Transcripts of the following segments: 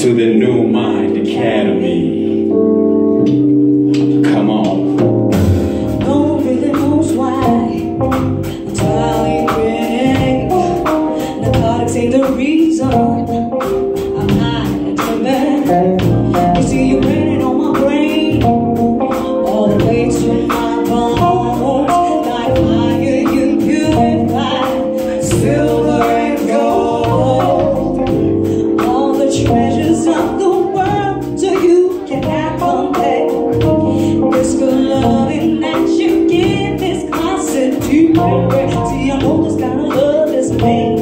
To the new mind academy. You might break your this kind of love is pain.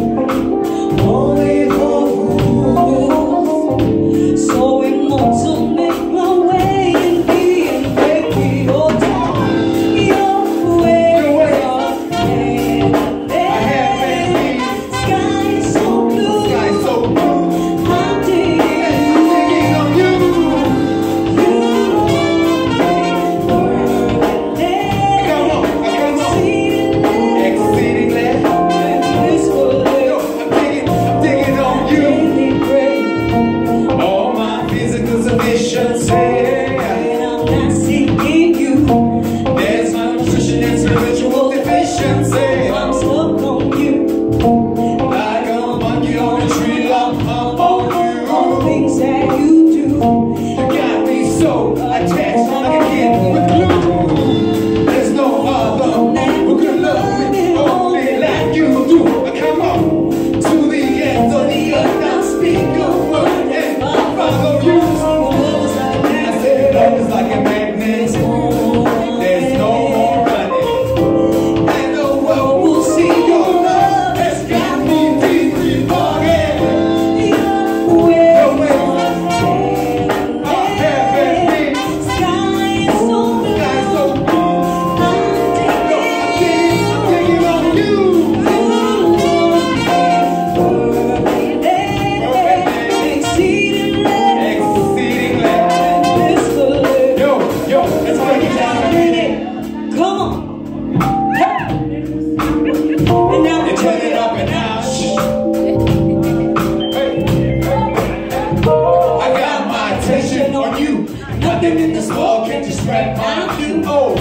to spread my Q.O.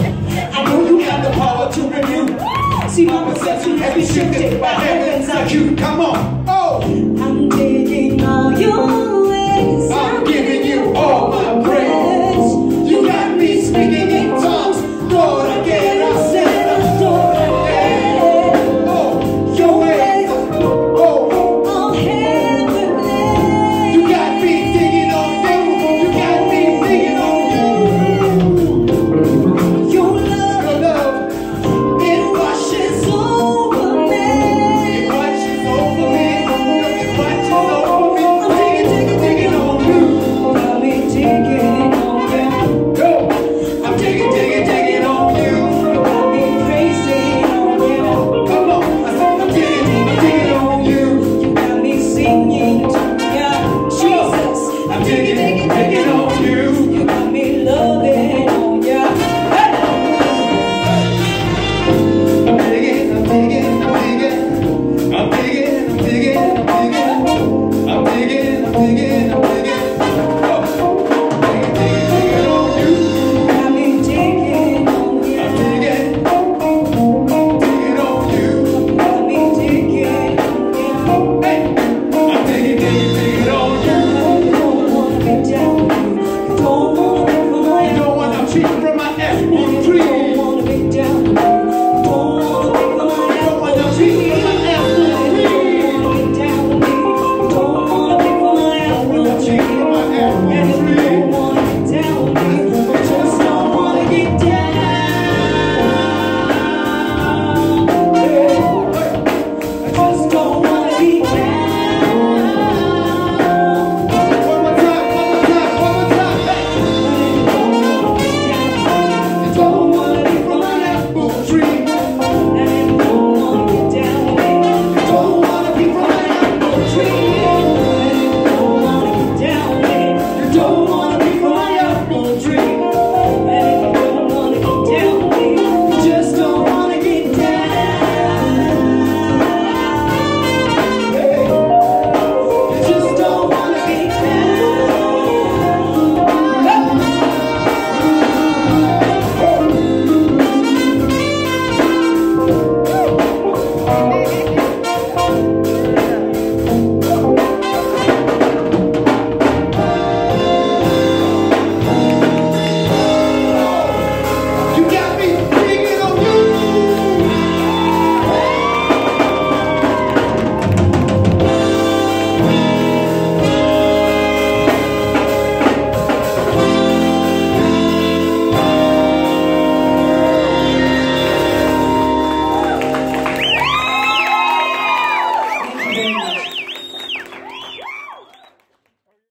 I know you have the power to renew. See, mama says you can be shifted by heavens like you. Come on. Oh. I'm taking all your